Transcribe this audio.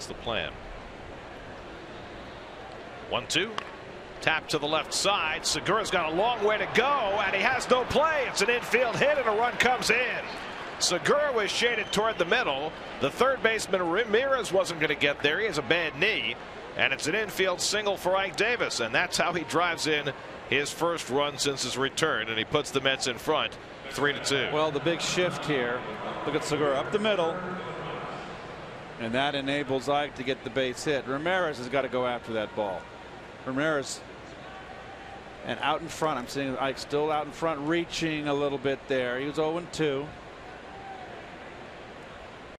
That's the plan. One two. Tap to the left side. Segura's got a long way to go, and he has no play. It's an infield hit, and a run comes in. Segura was shaded toward the middle. The third baseman Ramirez wasn't going to get there. He has a bad knee, and it's an infield single for Ike Davis, and that's how he drives in his first run since his return, and he puts the Mets in front, three to two. Well, the big shift here. Look at Segura up the middle. And that enables Ike to get the base hit. Ramirez has got to go after that ball. Ramirez and out in front. I'm seeing Ike still out in front, reaching a little bit there. He was 0 2.